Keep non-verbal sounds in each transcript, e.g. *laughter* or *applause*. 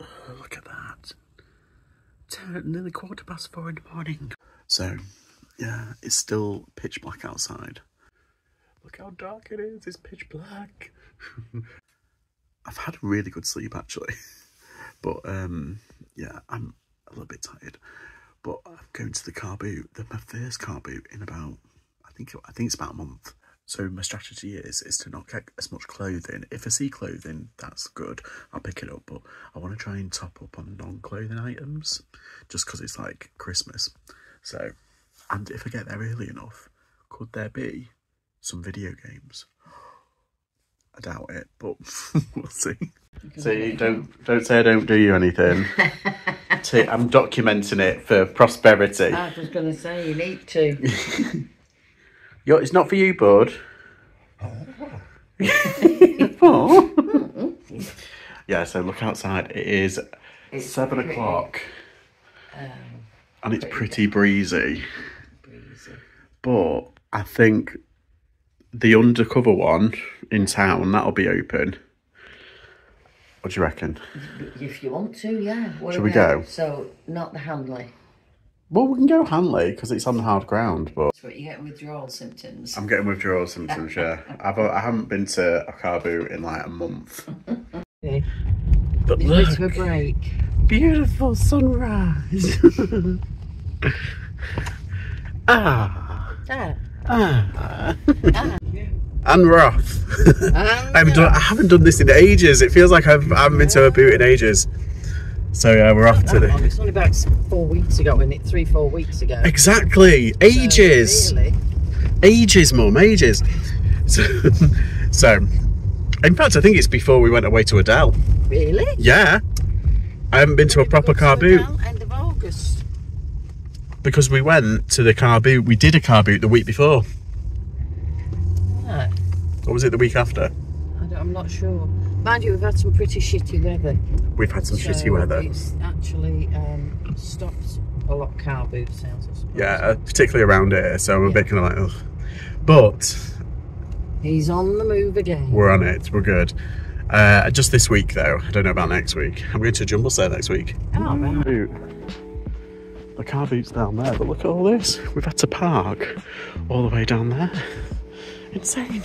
Oh, look at that. Ten, nearly quarter past four in the morning. So, yeah, it's still pitch black outside. Look how dark it is. It's pitch black. *laughs* I've had a really good sleep actually, *laughs* but um, yeah, I'm a little bit tired. But I'm going to the car boot, the, my first car boot in about, I think I think it's about a month. So my strategy is is to not get as much clothing. If I see clothing, that's good. I'll pick it up, but I want to try and top up on non-clothing items, just because it's like Christmas. So, and if I get there early enough, could there be some video games? I doubt it, but *laughs* we'll see. See, don't don't say I don't do you anything. *laughs* See, I'm documenting it for prosperity. I was going to say, you need to. *laughs* Yo, it's not for you, bud. *laughs* Oh. *laughs* yeah, so look outside. It is It's seven pretty, o'clock Um, and it's pretty breezy. breezy. But I think the undercover one in town that'll be open. What do you reckon? If you want to, yeah. What Shall we go? So, not the Hanley. Well, we can go Hanley because it's on hard ground, but That's what you get withdrawal symptoms. I'm getting withdrawal symptoms. Yeah, *laughs* I've I haven't been to a car boot in like a month. Okay. But It's a bit a break. beautiful sunrise. *laughs* ah, Ah. ah, Ah. *laughs* and we're off. I haven't done. I haven't done this in ages. It feels like I've I haven't been to a boot in ages. So yeah, we're off to that the It's only about four weeks ago, isn't it? Three, four weeks ago. exactly So, ages, really, ages, mum, ages. So, *laughs* so, in fact, I think it's before we went away to Adele. really? Yeah, I haven't been to a proper car boot End of August. because we went to the car boot. We did a car boot the week before. Right. Or was it the week after? I don't, I'm not sure. Mind you, we've had some pretty shitty weather. We've had some so shitty weather. It's actually um, stopped a lot of car boot sales, I suppose. Yeah, uh, particularly around here. So I'm a bit kind of like, ugh. But He's on the move again. we're on it. We're good. Uh, just this week though. I don't know about next week. I'm going to Jumble Sale next week. Oh, right. Boot. The car boot's down there, but look at all this. We've had to park all the way down there. Insane.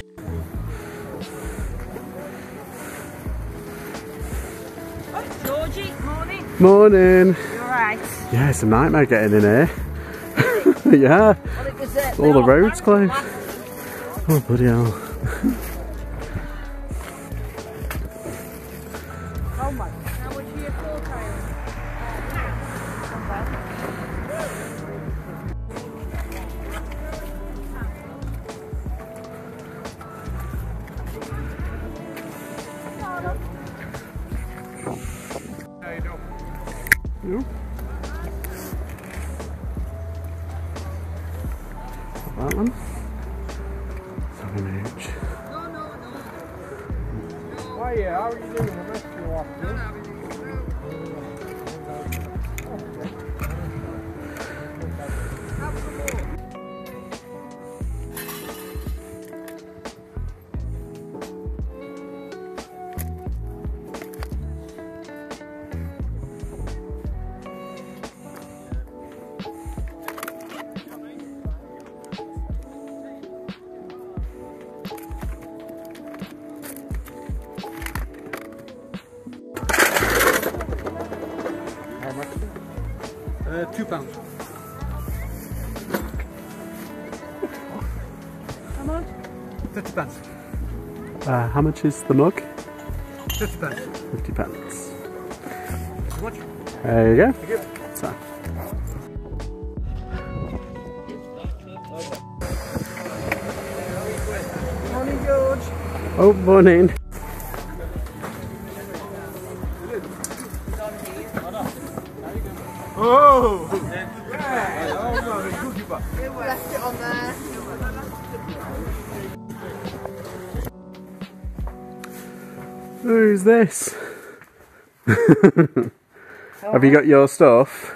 Morning. You alright? Yeah, it's a nightmare getting in here. *laughs* yeah. Well, was, uh, All the roads closed. Oh, bloody hell. Oh my. How much are your full tires? No. That one. Two pounds. How much? Fifty pence. Uh, how much is the mug? Fifty pence. 50 pence. There you go. Thank you. So. Morning, George. Oh, morning. Oh Who's this? *laughs* Have you got your stuff?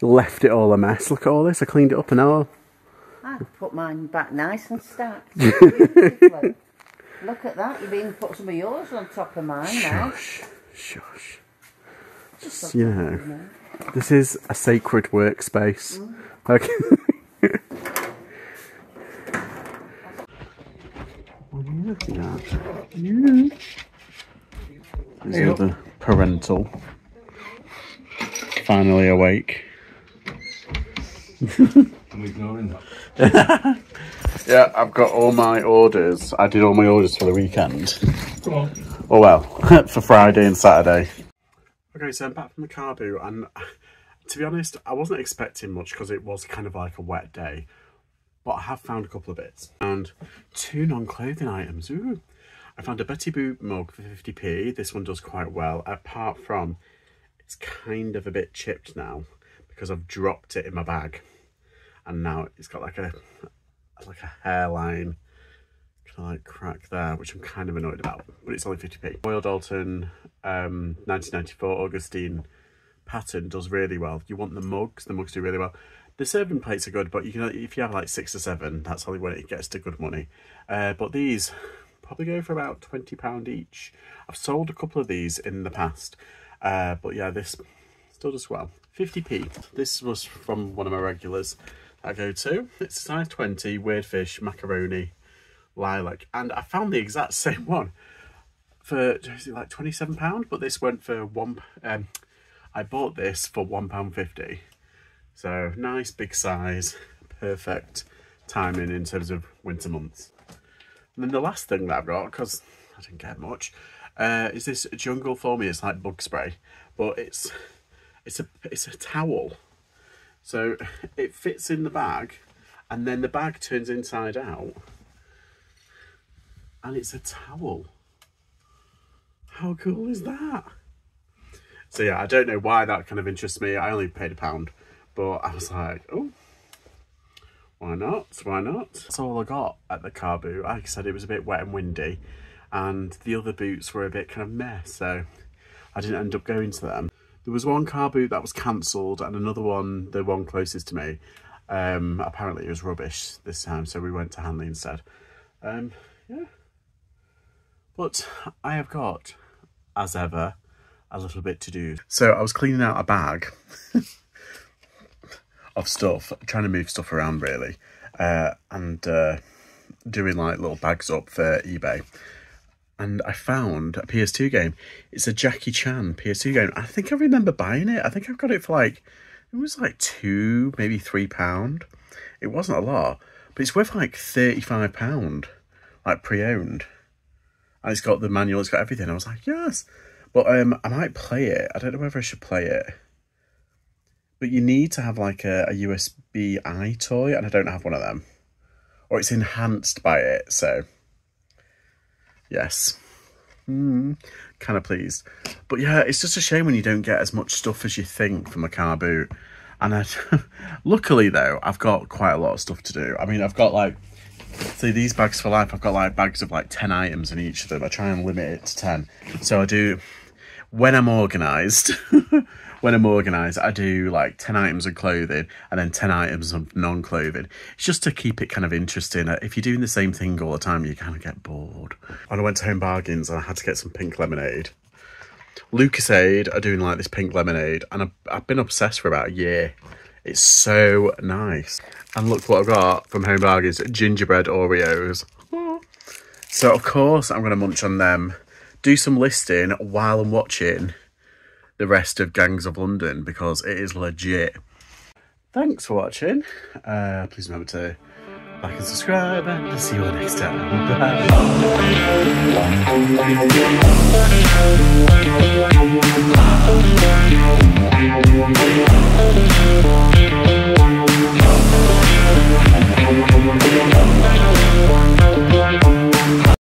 Left it all a mess. Look at all this. I cleaned it up an hour. I put mine back nice and stacked. *laughs* Look at that. You've even put some of yours on top of mine now. Shush. Shush. Just, you know, this is a sacred workspace. Mm. Okay. *laughs* what are you looking at? You. These are the parental. Finally awake. I'm ignoring that. Yeah, I've got all my orders. I did all my orders for the weekend. Go on. Oh well, *laughs* for Friday and Saturday. Okay, so I'm back from the car boot, and *sighs* to be honest, I wasn't expecting much because it was kind of like a wet day. But I have found a couple of bits. And two non-clothing items. Ooh. I found a Betty Boop mug for 50p. This one does quite well, apart from it's kind of a bit chipped now because I've dropped it in my bag. And now it's got like a like a hairline kind of like crack there, which I'm kind of annoyed about, but it's only 50p. Royal Doulton um, 1994 Augustine pattern does really well. You want the mugs, the mugs do really well. The serving plates are good, but you can if you have like six or seven, that's only when it gets to good money. Uh, but these probably go for about £20 each. I've sold a couple of these in the past, uh, but yeah, this still does well. 50p. This was from one of my regulars I go to. It's size 20, weird fish, macaroni, lilac. And I found the exact *laughs* same one for, like £27? But this went for one, um, I bought this for £1.50. So nice big size, perfect timing in terms of winter months. And then the last thing that I've got, because I didn't get much, uh, is this Jungle Formula. It's like bug spray, but it's it's a it's a towel. So it fits in the bag and then the bag turns inside out and it's a towel. How cool is that? So yeah, I don't know why that kind of interests me. I only paid a pound, but I was like, oh, why not? Why not? That's all I got at the car boot. Like I said, it was a bit wet and windy and the other boots were a bit kind of mess. So I didn't end up going to them. There was one car boot that was cancelled and another one, the one closest to me, um, apparently it was rubbish this time, so we went to Hanley instead. Um, yeah. But I have got, as ever, a little bit to do. So I was cleaning out a bag *laughs* of stuff, trying to move stuff around really, uh, and uh, doing like little bags up for eBay and I found a PS2 game. It's a Jackie Chan PS2 game. I think I remember buying it. I think I've got it for like, it was like two, maybe three pound. It wasn't a lot, but it's worth like 35 pound, like pre-owned. And it's got the manual, it's got everything. I was like, yes. But um, I might play it. I don't know whether I should play it. But you need to have like a, a USB-EyeToy, and I don't have one of them. Or it's enhanced by it, so yes. Mm, kind of pleased. But yeah, it's just a shame when you don't get as much stuff as you think from a car boot. And I, *laughs* luckily though, I've got quite a lot of stuff to do. I mean, I've got like, see these bags for life, I've got like bags of like 10 items in each of them. I try and limit it to 10. So I do, when I'm organised, *laughs* when I'm organised, I do like 10 items of clothing and then 10 items of non-clothing. It's just to keep it kind of interesting. Uh, if you're doing the same thing all the time, you kind of get bored. And I went to Home Bargains and I had to get some pink lemonade. Lucozade are doing like this pink lemonade and I've, I've been obsessed for about a year. It's so nice. And look what I've got from Home Bargains, gingerbread Oreos. So of course I'm going to munch on them, do some listing while I'm watching the rest of Gangs of London because it is legit. Thanks for watching. Uh, please remember to like and subscribe and I'll see you all next time. Bye.